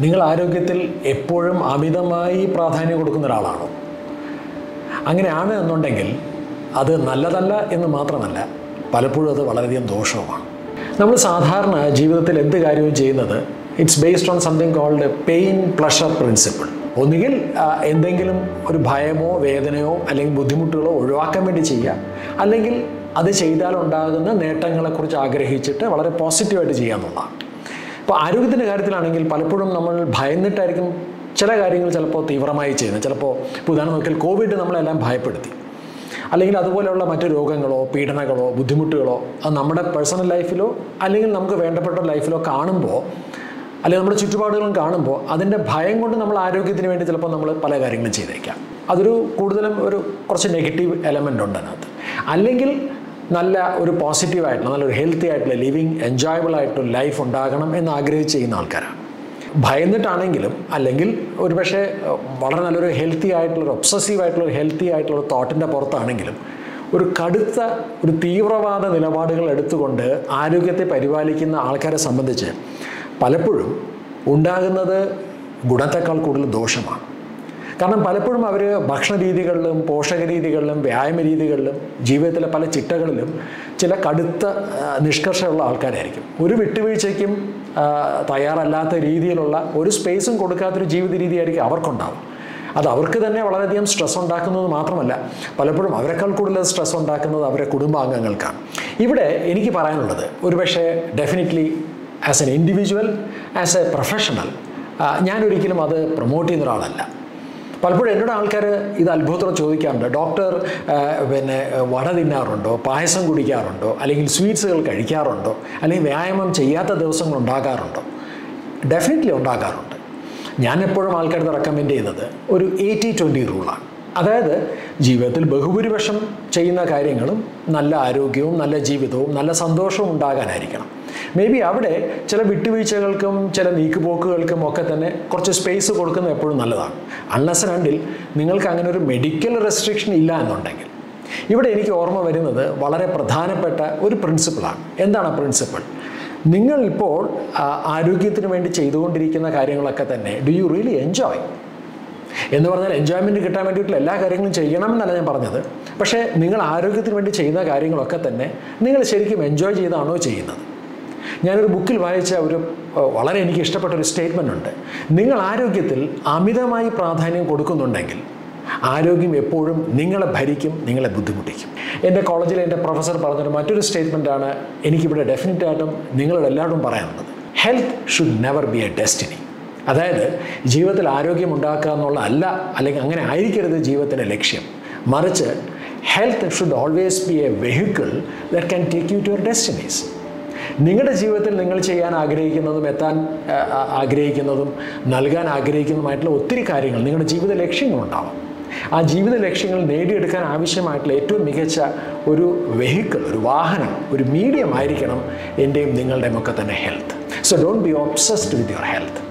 നിങ്ങൾ ആരോഗ്യത്തിൽ എപ്പോഴും അമിതമായി പ്രാധാന്യം കൊടുക്കുന്ന ഒരാളാണോ? അങ്ങനെയാണ് എന്നുണ്ടെങ്കിൽ അത് നല്ലതല്ല എന്ന് മാത്രമല്ല പലപ്പോഴും അത് വളരെയധികം ദോഷവുമാണ്. നമ്മൾ സാധാരണ ജീവിതത്തിൽ എന്ത് കാര്യവും ചെയ്യുന്നത് it's based on something called pain pleasure principle ഒന്നുകിൽ എന്തെങ്കിലും ഒരു ഭയമോ വേദനയോ അല്ലെങ്കിൽ ബുദ്ധിമുട്ടുകളോ ഒഴിവാക്കാൻ വേണ്ടി ചെയ്യുക. അല്ലെങ്കിൽ അത് ചെയ്താലുണ്ടാകുന്ന നേട്ടങ്ങളെക്കുറിച്ച് ആഗ്രഹിച്ചിട്ട് വളരെ പോസിറ്റീവായിട്ട് ചെയ്യുക ഇപ്പോൾ ആരോഗ്യത്തിന്റെ കാര്യത്തിലാണെങ്കിൽ പലപ്പോഴും നമ്മൾ ഭയന്നിട്ടായിരിക്കും ചില കാര്യങ്ങൾ ചിലപ്പോൾ തീവ്രമായി ചെയ്യുന്നത്. ചിലപ്പോൾ ഇപ്പോൾ ഉദാഹരണം നോക്കിയാൽ കോവിഡ് നമ്മളെല്ലാം ഭയപ്പെടുത്തി. അല്ലെങ്കിൽ അതുപോലെയുള്ള മറ്റു രോഗങ്ങളോ പീഡനങ്ങളോ ബുദ്ധിമുട്ടുകളോ അത് നമ്മുടെ പേഴ്സണൽ ലൈഫിലോ അല്ലെങ്കിൽ നമുക്ക് വേണ്ടപ്പെട്ട ലൈഫിലോ കാണുമ്പോൾ അല്ലെങ്കിൽ നമ്മുടെ ചുറ്റുപാടുകളും കാണുമ്പോൾ അതിന്റെ ഭയം കൊണ്ട് നമ്മൾ ആരോഗ്യത്തിന് വേണ്ടി ചിലപ്പോൾ നമ്മൾ പല കാര്യങ്ങളും ചെയ്തേക്കാം. അതൊരു കൂടുതലും ഒരു കുറച്ച് നെഗറ്റീവ് എലമെന്റ് ഉണ്ട് അതിനകത്ത് അല്ലെങ്കിൽ നല്ല ഒരു പോസിറ്റീവായിട്ടുള്ള നല്ലൊരു ഹെൽത്തി ആയിട്ടുള്ള ലിവിങ് എൻജോയബിൾ ആയിട്ടുള്ള ലൈഫ് ഉണ്ടാകണം എന്ന് ആഗ്രഹിച്ച് ചെയ്യുന്ന ആൾക്കാരാണ്. ഭയന്നിട്ടാണെങ്കിലും അല്ലെങ്കിൽ ഒരുപക്ഷെ പക്ഷേ വളരെ നല്ലൊരു ഹെൽത്തി ആയിട്ടുള്ള ഒരു ഒബ്സസീവ് ആയിട്ടുള്ള ഒരു ഹെൽത്തി ആയിട്ടുള്ള ഒരു തോട്ടിന്റെ പുറത്താണെങ്കിലും ഒരു കടുത്ത ഒരു തീവ്രവാദ നിലപാടുകൾ എടുത്തുകൊണ്ട് ആരോഗ്യത്തെ പരിപാലിക്കുന്ന ആൾക്കാരെ സംബന്ധിച്ച് പലപ്പോഴും ഉണ്ടാകുന്നത് ഗുണത്തെക്കാൾ കൂടുതൽ ദോഷമാണ്. കാരണം പലപ്പോഴും അവർ ഭക്ഷണ രീതികളിലും പോഷക രീതികളിലും വ്യായാമ രീതികളിലും ജീവിതത്തിലെ പല ചിട്ടകളിലും ചില കടുത്ത നിഷ്കർഷമുള്ള ആൾക്കാരായിരിക്കും. ഒരു വിട്ടുവീഴ്ചയ്ക്കും തയ്യാറല്ലാത്ത രീതിയിലുള്ള ഒരു സ്പേസും കൊടുക്കാത്തൊരു ജീവിത രീതിയായിരിക്കും അവർക്കുണ്ടാവും. അത് അവർക്ക് തന്നെ വളരെയധികം സ്ട്രെസ് ഉണ്ടാക്കുന്നത് മാത്രമല്ല പലപ്പോഴും അവരെക്കാൾ കൂടുതൽ സ്ട്രെസ് ഉണ്ടാക്കുന്നത് അവരെ കുടുംബാംഗങ്ങൾക്കാണ്. ഇവിടെ എനിക്ക് പറയാനുള്ളത് ഒരുപക്ഷെ definitely as an individual as a professional ഞാനൊരിക്കലും അത് പ്രൊമോട്ട് ചെയ്യുന്ന ഒരാളല്ല. പലപ്പോഴും എന്നോട് ആൾക്കാർ ഇത് അത്ഭുതത്തോടെ ചോദിക്കാറുണ്ട്. ഡോക്ടർ പിന്നെ വട തിന്നാറുണ്ടോ? പായസം കുടിക്കാറുണ്ടോ? അല്ലെങ്കിൽ സ്വീറ്റ്സുകൾ കഴിക്കാറുണ്ടോ? അല്ലെങ്കിൽ വ്യായാമം ചെയ്യാത്ത ദിവസങ്ങൾ ഉണ്ടാകാറുണ്ടോ? ഡെഫിനറ്റ്ലി ഉണ്ടാകാറുണ്ട്. ഞാൻ എപ്പോഴും ആൾക്കാരുടെ റെക്കമെൻഡ് ചെയ്യുന്നത് ഒരു എയ്റ്റി ട്വന്റി റൂളാണ് അതായത് ജീവിതത്തിൽ ബഹുഭൂരിപക്ഷം ചെയ്യുന്ന കാര്യങ്ങളും നല്ല ആരോഗ്യവും നല്ല ജീവിതവും നല്ല സന്തോഷവും ഉണ്ടാകാനായിരിക്കണം. മേ ബി അവിടെ ചില വിട്ടുവീഴ്ചകൾക്കും ചില നീക്കുപോക്കുകൾക്കും ഒക്കെ തന്നെ കുറച്ച് സ്പേസ് കൊടുക്കുന്നത് എപ്പോഴും നല്ലതാണ്. അൺലസ് രണ്ടിൽ നിങ്ങൾക്ക് അങ്ങനെ ഒരു മെഡിക്കൽ റെസ്ട്രിക്ഷൻ ഇല്ല എന്നുണ്ടെങ്കിൽ. ഇവിടെ എനിക്ക് ഓർമ്മ വരുന്നത് വളരെ പ്രധാനപ്പെട്ട ഒരു പ്രിൻസിപ്പിളാണ് എന്താണ് ആ പ്രിൻസിപ്പിൾ നിങ്ങൾ ഇപ്പോൾ ആരോഗ്യത്തിന് വേണ്ടി ചെയ്തുകൊണ്ടിരിക്കുന്ന കാര്യങ്ങളൊക്കെ തന്നെ ഡു യു റിയലി എൻജോയ് എന്ന് പറഞ്ഞാൽ എൻജോയ്മെന്റ് കിട്ടാൻ വേണ്ടിയിട്ടുള്ള എല്ലാ കാര്യങ്ങളും ചെയ്യണമെന്നല്ല ഞാൻ പറഞ്ഞത്. പക്ഷേ നിങ്ങൾ ആരോഗ്യത്തിന് വേണ്ടി ചെയ്യുന്ന കാര്യങ്ങളൊക്കെ തന്നെ നിങ്ങൾ ശരിക്കും എൻജോയ് ചെയ്താണോ ചെയ്യുന്നത്? ഞാനൊരു ബുക്കിൽ വായിച്ച ഒരു വളരെ എനിക്ക് ഇഷ്ടപ്പെട്ട ഒരു സ്റ്റേറ്റ്മെന്റ് ഉണ്ട്. നിങ്ങൾ ആരോഗ്യത്തിൽ അമിതമായി പ്രാധാന്യം കൊടുക്കുന്നുണ്ടെങ്കിൽ ആരോഗ്യം എപ്പോഴും നിങ്ങളെ ഭരിക്കും നിങ്ങളെ ബുദ്ധിമുട്ടിക്കും. എന്റെ കോളേജിലെ എന്റെ പ്രൊഫസർ പറഞ്ഞൊരു മറ്റൊരു സ്റ്റേറ്റ്മെന്റാണ് എനിക്കിവിടെ ഡെഫിനറ്റ് ആയിട്ടും നിങ്ങളോട് എല്ലാവരും പറയാനുള്ളത്. Health should never be a destiny അതായത് ജീവിതത്തിൽ ആരോഗ്യം ഉണ്ടാക്കുക എന്നുള്ള അല്ല അല്ലെങ്കിൽ അങ്ങനെ ആയിരിക്കരുത് ജീവിതത്തിന്റെ ലക്ഷ്യം. മറിച്ച് health should always be a vehicle that can take you to your destinies നിങ്ങളുടെ ജീവിതത്തിൽ നിങ്ങൾ ചെയ്യാൻ ആഗ്രഹിക്കുന്നതും എത്താൻ ആഗ്രഹിക്കുന്നതും നൽകാൻ ആഗ്രഹിക്കുന്നതുമായിട്ടുള്ള ഒത്തിരി കാര്യങ്ങൾ നിങ്ങളുടെ ജീവിത ലക്ഷ്യങ്ങളുണ്ടാവാം. ആ ജീവിത ലക്ഷ്യങ്ങൾ നേടിയെടുക്കാൻ ആവശ്യമായിട്ടുള്ള ഏറ്റവും മികച്ച ഒരു വെഹിക്കിൾ ഒരു വാഹനം ഒരു മീഡിയം ആയിരിക്കണം എന്റെയും നിങ്ങളുടെയും ഒക്കെ തന്നെ health. So don't be obsessed with your health